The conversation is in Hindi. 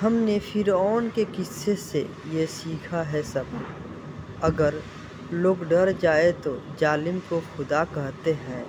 हमने फ़िरऔन के किस्से से ये सीखा है सबक अगर लोग डर जाए तो जालिम को खुदा कहते हैं।